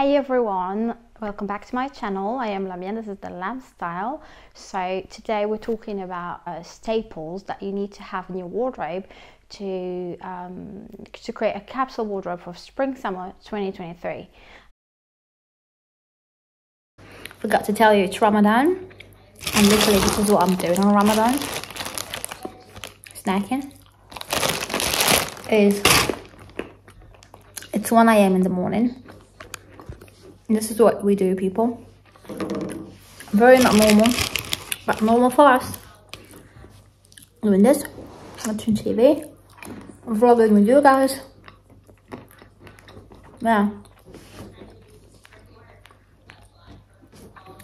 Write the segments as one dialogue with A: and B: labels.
A: Hey everyone, welcome back to my channel. I am Lamia, this is the Lam Style. So today we're talking about uh, staples that you need to have in your wardrobe to, um, to create a capsule wardrobe for spring summer 2023. Forgot to tell you it's Ramadan and literally this is what I'm doing on Ramadan. Snacking is it's 1 a.m. in the morning this is what we do, people. Very not normal, but normal for us. Doing this, watching TV, vlogging with you guys. Yeah.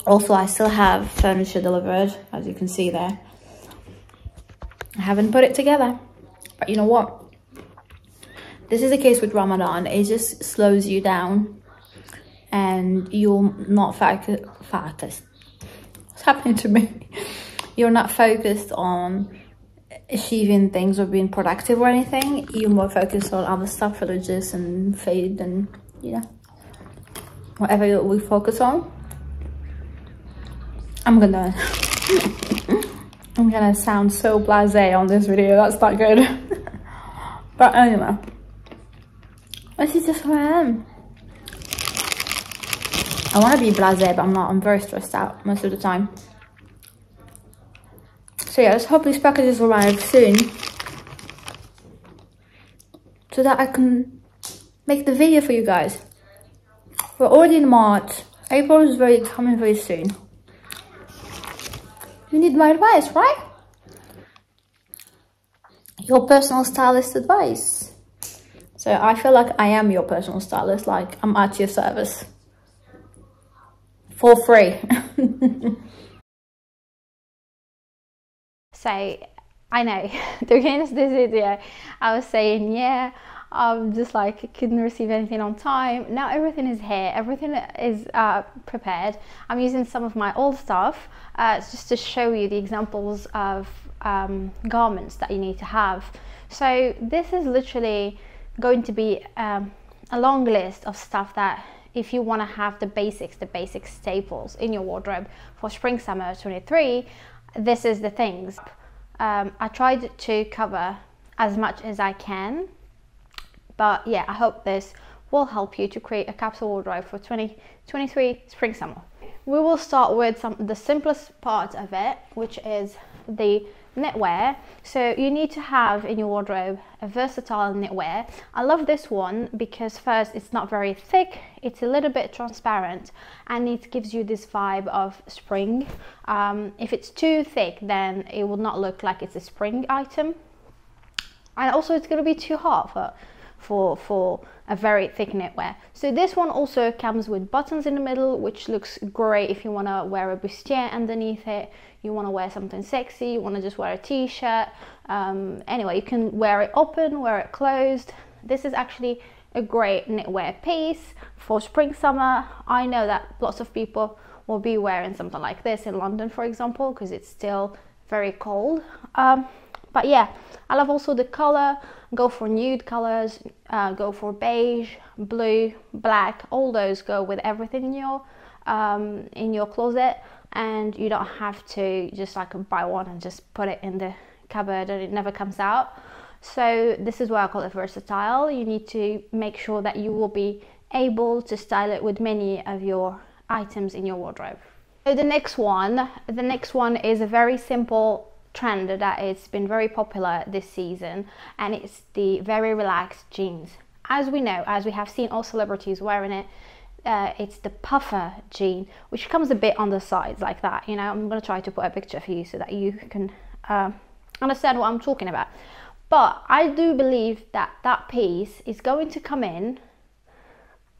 A: Also, I still have furniture delivered, as you can see there. I haven't put it together, but you know what? This is the case with Ramadan. It just slows you down and you're not focused focused. What's happening to me? You're not focused on achieving things or being productive or anything. You're more focused on other stuff religious and faith and know whatever we focus on. I'm gonna i'm gonna sound so blasé on this video. That's not good. But anyway this is just who i am I want to be blasé, but I'm not. I'm very stressed out most of the time. So yeah, let's hope these packages arrive soon. So that I can make the video for you guys. We're already in March. April is very coming very soon. You need my advice, right? Your personal stylist advice. So I feel like I am your personal stylist, like I'm at your service for free. so I know, during this video, I was saying, yeah, I'm just like, couldn't receive anything on time. Now everything is here, everything is uh, prepared. I'm using some of my old stuff uh, just to show you the examples of um, garments that you need to have. So this is literally going to be um, a long list of stuff that if you want to have the basics, the basic staples in your wardrobe for spring summer 23, this is the things. Um, I tried to cover as much as I can, but yeah, I hope this will help you to create a capsule wardrobe for 2023 spring summer. We will start with some the simplest part of it, which is the knitwear. So you need to have in your wardrobe a versatile knitwear. I love this one because first it's not very thick, it's a little bit transparent and it gives you this vibe of spring. Um, if it's too thick then it will not look like it's a spring item. And also it's going to be too hot for, for, for a very thick knitwear. So this one also comes with buttons in the middle, which looks great if you want to wear a bustier underneath it you want to wear something sexy, you want to just wear a t-shirt. Um, anyway, you can wear it open, wear it closed. This is actually a great knitwear piece for spring summer. I know that lots of people will be wearing something like this in London, for example, because it's still very cold. Um, but yeah, I love also the color. Go for nude colors, uh, go for beige, blue, black. All those go with everything in your um, in your closet and you don't have to just like buy one and just put it in the cupboard and it never comes out. So this is why I call it versatile. You need to make sure that you will be able to style it with many of your items in your wardrobe. So the next one, the next one is a very simple trend that has been very popular this season and it's the very relaxed jeans. As we know, as we have seen all celebrities wearing it, uh, it's the puffer jean, which comes a bit on the sides like that. You know, I'm going to try to put a picture for you so that you can uh, understand what I'm talking about. But I do believe that that piece is going to come in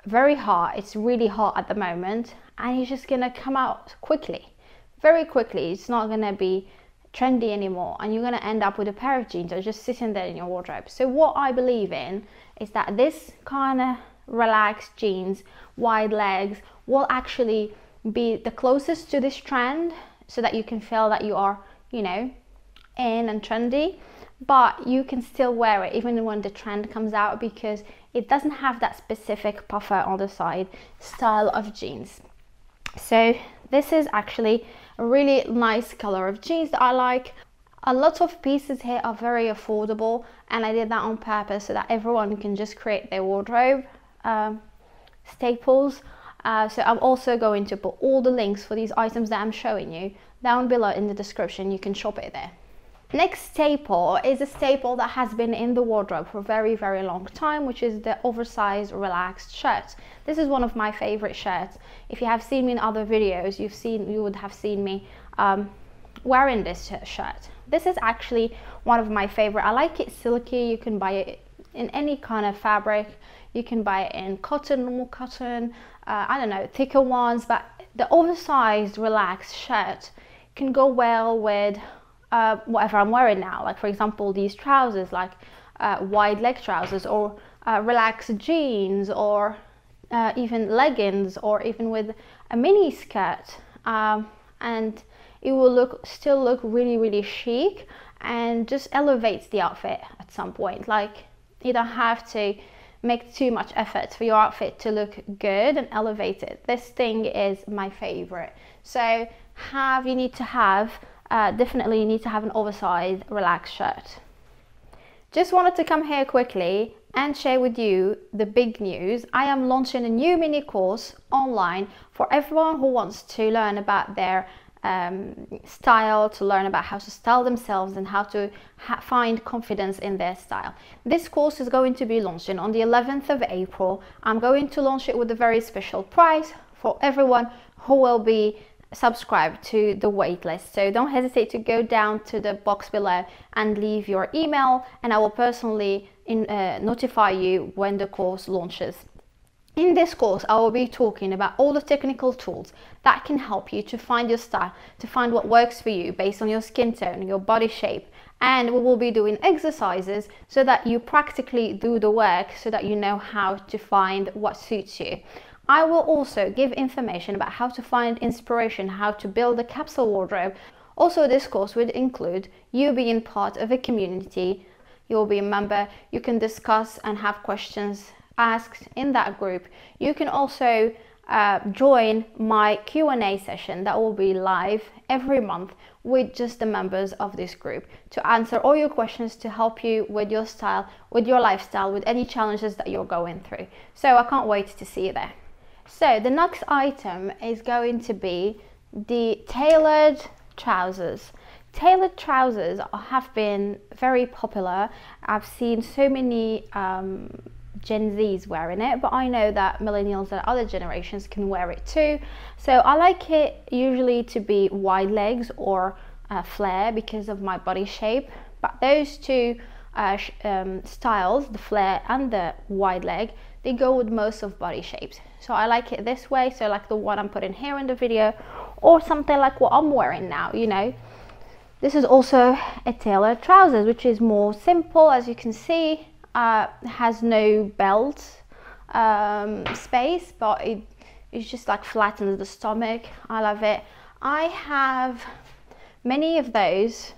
A: very hot. It's really hot at the moment and it's just going to come out quickly, very quickly. It's not going to be trendy anymore and you're going to end up with a pair of jeans that are just sitting there in your wardrobe. So what I believe in is that this kind of relaxed jeans, wide legs will actually be the closest to this trend so that you can feel that you are, you know, in and trendy. but you can still wear it even when the trend comes out because it doesn't have that specific puffer on the side style of jeans. So this is actually a really nice color of jeans that I like. A lot of pieces here are very affordable and I did that on purpose so that everyone can just create their wardrobe um, staples. Uh, so I'm also going to put all the links for these items that I'm showing you down below in the description. You can shop it there. Next staple is a staple that has been in the wardrobe for a very, very long time, which is the oversized relaxed shirt. This is one of my favorite shirts. If you have seen me in other videos, you've seen, you would have seen me um, wearing this shirt. This is actually one of my favorite. I like it silky. You can buy it in any kind of fabric. You can buy it in cotton, normal cotton, uh, I don't know, thicker ones, but the oversized relaxed shirt can go well with uh, whatever I'm wearing now. Like for example, these trousers, like uh, wide leg trousers or uh, relaxed jeans or uh, even leggings or even with a mini skirt. Um, and it will look still look really, really chic and just elevates the outfit at some point. Like you don't have to make too much effort for your outfit to look good and elevated. This thing is my favorite. So have you need to have uh, definitely you need to have an oversized relaxed shirt. Just wanted to come here quickly and share with you the big news. I am launching a new mini course online for everyone who wants to learn about their um, style, to learn about how to style themselves and how to find confidence in their style. This course is going to be launching on the 11th of April. I'm going to launch it with a very special price for everyone who will be subscribe to the waitlist. So don't hesitate to go down to the box below and leave your email and I will personally in, uh, notify you when the course launches. In this course, I will be talking about all the technical tools that can help you to find your style, to find what works for you based on your skin tone, your body shape, and we will be doing exercises so that you practically do the work so that you know how to find what suits you. I will also give information about how to find inspiration, how to build a capsule wardrobe. Also, this course would include you being part of a community. You'll be a member, you can discuss and have questions asked in that group. You can also uh, join my Q&A session that will be live every month with just the members of this group to answer all your questions to help you with your style, with your lifestyle, with any challenges that you're going through. So I can't wait to see you there. So the next item is going to be the tailored trousers. Tailored trousers have been very popular. I've seen so many um, Gen Zs wearing it, but I know that millennials and other generations can wear it too. So I like it usually to be wide legs or uh, flare because of my body shape. But those two uh, um, styles, the flare and the wide leg, they go with most of body shapes. So I like it this way, so like the one I'm putting here in the video, or something like what I'm wearing now, you know. This is also a tailored trousers, which is more simple, as you can see. Uh, has no belt um, space, but it, it's just like flattens the stomach. I love it. I have many of those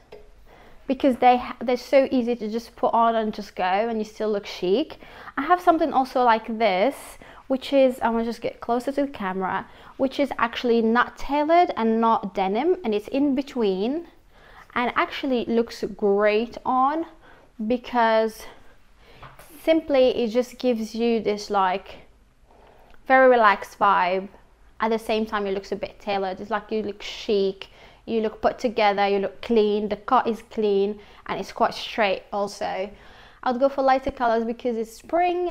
A: because they they're so easy to just put on and just go and you still look chic. I have something also like this which is I'm gonna just get closer to the camera which is actually not tailored and not denim and it's in between. And actually looks great on because simply it just gives you this like very relaxed vibe. At the same time it looks a bit tailored. It's like you look chic you look put together, you look clean, the cut is clean and it's quite straight also. I'd go for lighter colors because it's spring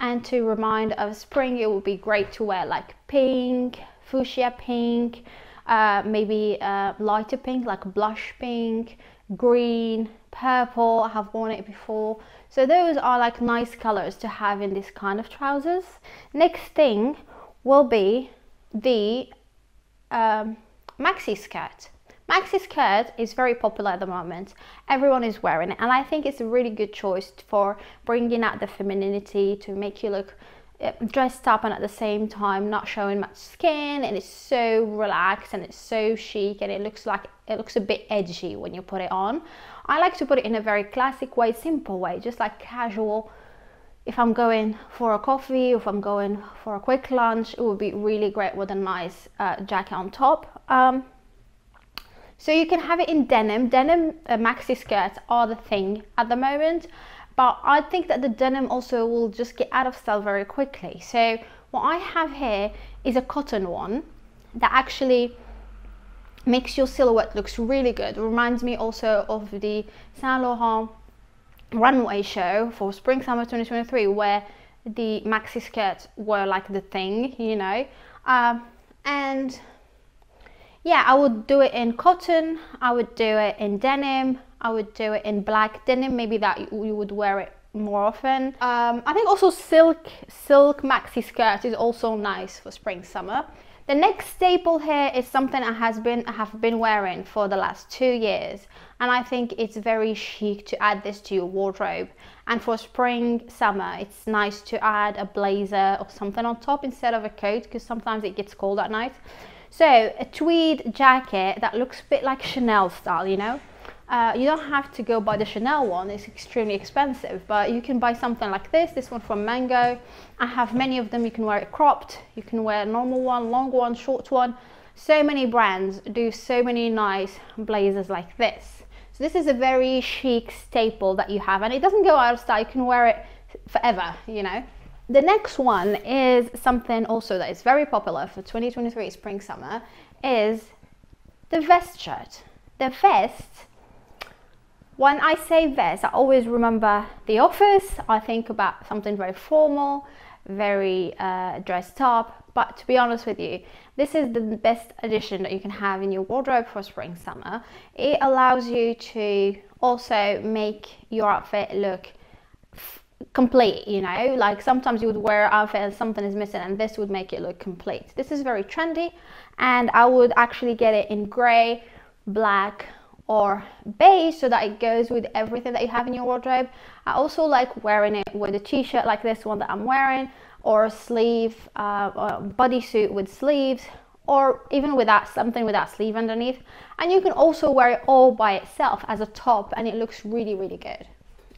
A: and to remind of spring it would be great to wear like pink, fuchsia pink, uh, maybe uh, lighter pink like blush pink, green, purple, I have worn it before. So those are like nice colors to have in this kind of trousers. Next thing will be the um, maxi skirt. Maxi skirt is very popular at the moment. Everyone is wearing it and I think it's a really good choice for bringing out the femininity to make you look eh, dressed up and at the same time not showing much skin and it's so relaxed and it's so chic and it looks like it looks a bit edgy when you put it on. I like to put it in a very classic way, simple way, just like casual. If I'm going for a coffee, if I'm going for a quick lunch, it would be really great with a nice uh, jacket on top. Um, so you can have it in denim. Denim uh, maxi skirts are the thing at the moment, but I think that the denim also will just get out of style very quickly. So what I have here is a cotton one that actually makes your silhouette looks really good. Reminds me also of the Saint Laurent runway show for spring summer 2023 where the maxi skirts were like the thing, you know. Um, and yeah, I would do it in cotton, I would do it in denim, I would do it in black denim, maybe that you would wear it more often. Um, I think also silk, silk maxi skirt is also nice for spring, summer. The next staple here is something I has been I have been wearing for the last two years and I think it's very chic to add this to your wardrobe and for spring summer it's nice to add a blazer or something on top instead of a coat because sometimes it gets cold at night so a tweed jacket that looks a bit like Chanel style, you know. Uh, you don't have to go buy the Chanel one, it's extremely expensive, but you can buy something like this, this one from Mango. I have many of them, you can wear it cropped, you can wear a normal one, long one, short one. So many brands do so many nice blazers like this. So this is a very chic staple that you have and it doesn't go out of style, you can wear it forever, you know. The next one is something also that is very popular for 2023 spring summer is the vest shirt. The vest, when I say vest, I always remember the office. I think about something very formal, very uh, dressed up. But to be honest with you, this is the best addition that you can have in your wardrobe for spring summer. It allows you to also make your outfit look complete you know? Like sometimes you would wear an outfit and something is missing and this would make it look complete. This is very trendy and i would actually get it in gray black or beige so that it goes with everything that you have in your wardrobe. I also like wearing it with a t-shirt like this one that i'm wearing or a sleeve uh, a bodysuit with sleeves or even without something with that sleeve underneath. And you can also wear it all by itself as a top and it looks really really good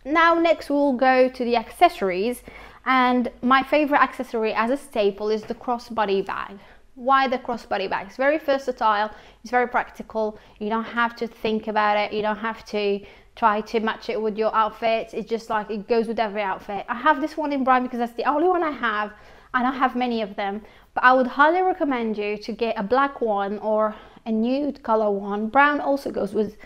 A: now next we'll go to the accessories and my favorite accessory as a staple is the crossbody bag. Why the crossbody bag? It's very versatile, it's very practical, you don't have to think about it, you don't have to try to match it with your outfits, it's just like it goes with every outfit. I have this one in brown because that's the only one I have, and I have many of them, but I would highly recommend you to get a black one or a nude color one. Brown also goes with,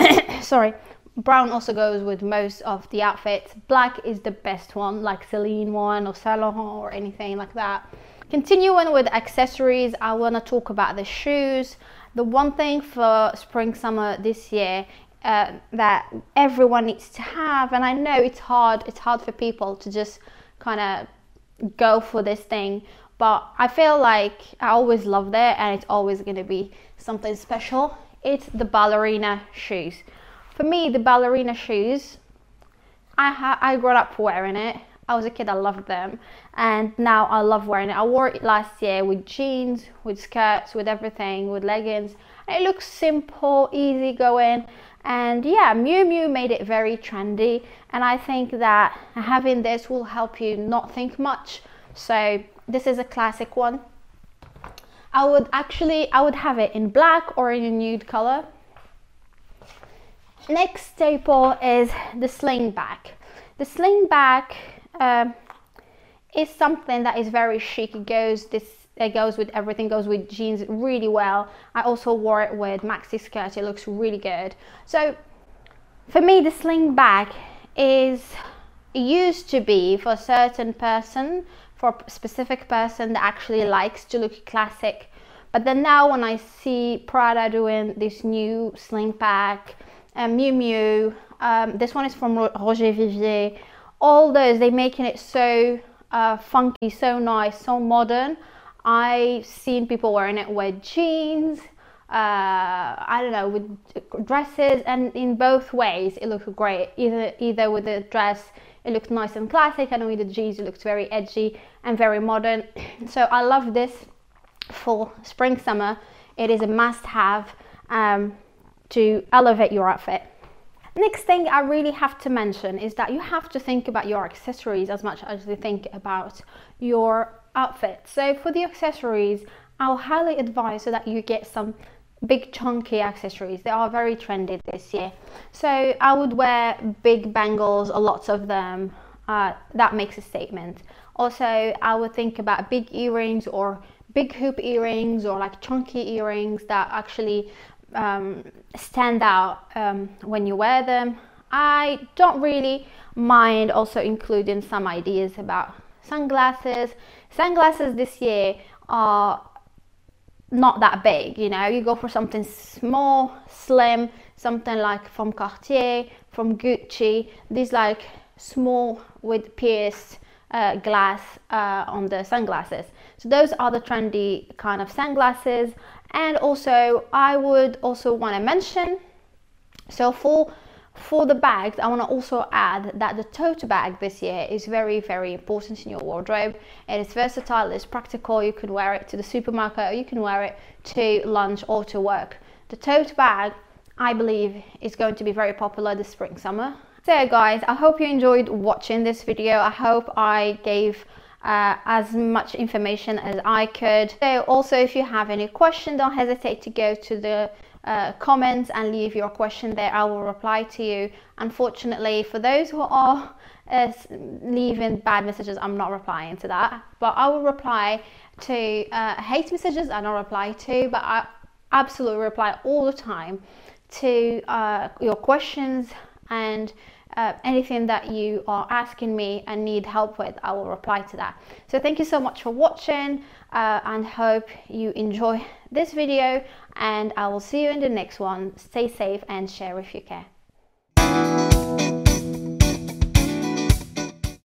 A: sorry, Brown also goes with most of the outfits. Black is the best one, like Celine one or Saint Laurent or anything like that. Continuing with accessories, I want to talk about the shoes. The one thing for spring summer this year uh, that everyone needs to have, and I know it's hard. It's hard for people to just kind of go for this thing, but I feel like I always loved it, and it's always going to be something special. It's the ballerina shoes. For me, the ballerina shoes, I ha- I grew up wearing it. I was a kid, I loved them, and now I love wearing it. I wore it last year with jeans, with skirts, with everything, with leggings. It looks simple, easy going, and yeah, Miu Miu made it very trendy. And I think that having this will help you not think much. So this is a classic one. I would actually, I would have it in black or in a nude color. Next staple is the sling bag. The sling bag uh, is something that is very chic. It goes this it goes with everything goes with jeans really well i also wore it with maxi skirt it looks really good so for me the sling bag is used to be for a certain person for a specific person that actually likes to look classic but then now when i see prada doing this new sling bag um, Miu Miu. Um, this one is from Roger Vivier. All those, they're making it so uh, funky, so nice, so modern. I've seen people wearing it with jeans, uh, I don't know, with dresses, and in both ways it looks great. Either either with the dress, it looks nice and classic, and with the jeans, it looks very edgy and very modern. so I love this for spring summer. It is a must-have. Um, to elevate your outfit. next thing I really have to mention is that you have to think about your accessories as much as you think about your outfit. So for the accessories, I'll highly advise so that you get some big chunky accessories. They are very trendy this year. So I would wear big bangles, a lots of them. Uh, that makes a statement. Also, I would think about big earrings or big hoop earrings or like chunky earrings that actually um, stand out um, when you wear them. I don't really mind also including some ideas about sunglasses. Sunglasses this year are not that big, you know, you go for something small, slim, something like from Cartier, from Gucci, these like small with pierced uh, glass uh, on the sunglasses. So those are the trendy kind of sunglasses. And also I would also want to mention, so for for the bags, I want to also add that the tote bag this year is very, very important in your wardrobe. It is versatile, it's practical, you can wear it to the supermarket, or you can wear it to lunch or to work. The tote bag, I believe, is going to be very popular this spring, summer. So guys, I hope you enjoyed watching this video. I hope I gave uh, as much information as I could. So also if you have any question, don't hesitate to go to the uh, comments and leave your question there. I will reply to you. Unfortunately, for those who are uh, leaving bad messages, I'm not replying to that. But I will reply to uh, hate messages. I don't reply to, but I absolutely reply all the time to uh, your questions and uh, anything that you are asking me and need help with, I will reply to that. So thank you so much for watching uh, and hope you enjoy this video and I will see you in the next one. Stay safe and share if you care.